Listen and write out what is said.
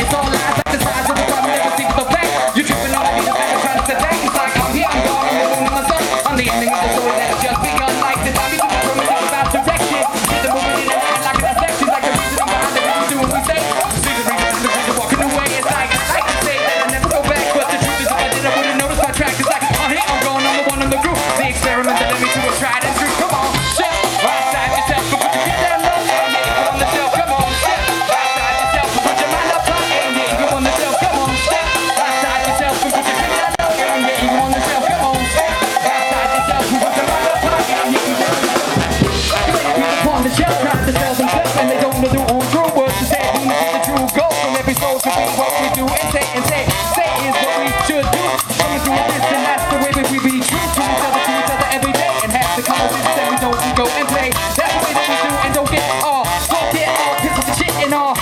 It's all I should do. Things doing this and that's the way that we be true to each other, to each other every day. And half the conversations that we don't, we go and play. That's the way that we do and don't get all, don't get all pissed with the shit and all.